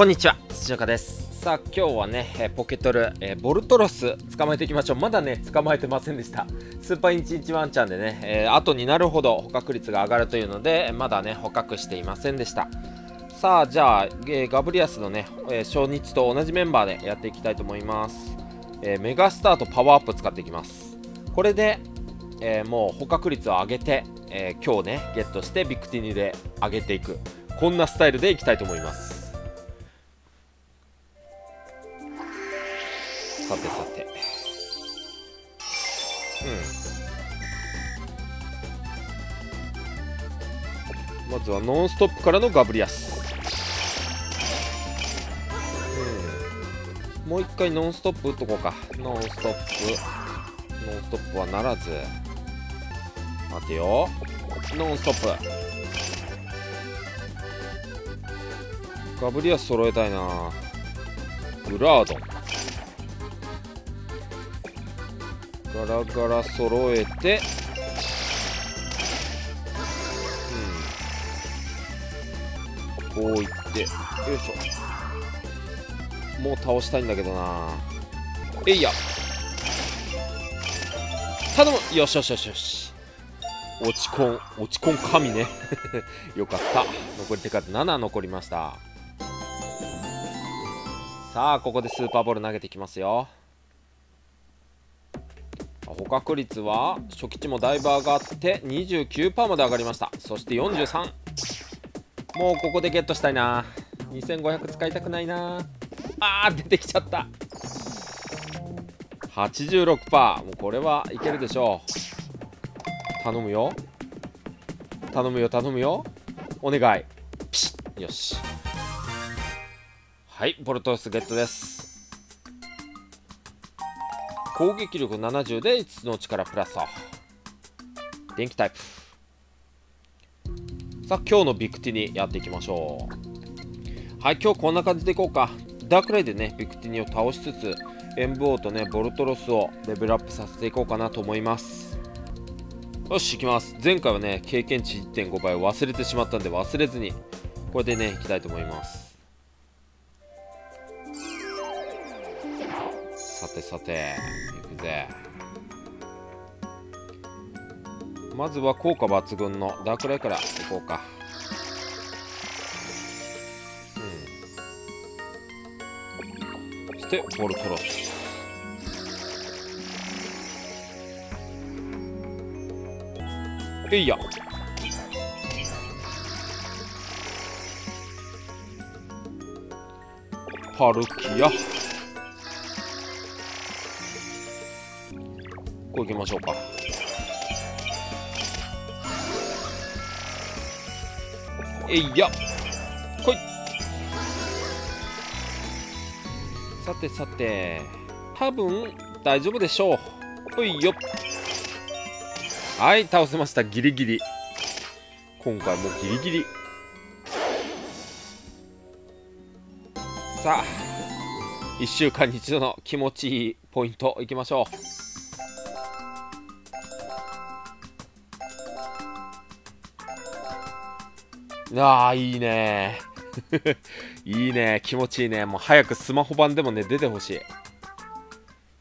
こんにちは。土岡です。さあ今日はね、ポケトル、えボルトロス捕まえていきましょう。まだね捕まえてませんでした。スーパーインチインチワンちゃんでね、えー、後になるほど捕獲率が上がるというのでまだね捕獲していませんでした。さあじゃあ、え、ガブリアスのね、え、初日と同じメンバーでやっていきたいと思います、えメガスタートとパワーアップ使っていきます。これで、えもう捕獲率を上げて、え今日ねゲットしてビクティニで上げていく。こんなスタイルでいきたいと思います。さてさて。うん。まずはノンストップからのガブリアス。うん。もう一回ノンストップ打っとこうか。ノンストップ。ノンストップはならず。待てよ。ノンストップ。ガブリアス揃えたいな。グラードン。ガラガラ揃えて。うん。こういって。よいしょ。もう倒したいんだけどな。えいや。頼む。よしよしよしよし。落ち込ん落ち込ん神ね。よかった。残り手数7残りました。さあここでスーパーボール投げていきますよ。捕獲率は初期値もだいぶ上がって29%まで上がりました。そして43もうここでゲットしたいな。2500使いたくないな。あー出てきちゃった。86%もうこれはいけるでしょう。頼むよ。頼むよ頼むよ。お願い。ピシッ。よし。はいボルトスゲットです。攻撃力70で5つの力プラス電気タイプ。さあ今日のビクティニやっていきましょう。はい今日こんな感じでいこうか。ダークライでねビクティニを倒しつつエンブオーとねボルトロスをレベルアップさせていこうかなと思います。よし行きます。前回はね経験値1.5倍忘れてしまったんで忘れずにこれでねいきたいと思います。さてさていくぜ。まずは効果抜群のダークライからいこうか。うん。そしてボルトロス。えいや。パルキア。こう行きましょうか。えいや。こい。さてさて多分大丈夫でしょう。ほいよ。はい倒せました。ギリギリ。今回もギリギリ。さあ1週間に一度の気持ちいいポイントいきましょう。ああ、いいね。いいね。気持ちいいね。もう早くスマホ版でもね、出てほしい。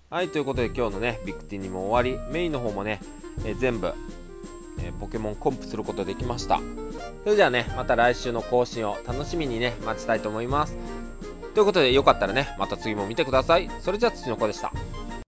はい、ということで今日のね、ビクティにも終わり、メインの方もね、え、全部、え、ポケモンコンプすることできました。それじゃあね、また来週の更新を楽しみにね、待ちたいと思います。ということで、よかったらね、また次も見てください。それじゃあ、土の子でした。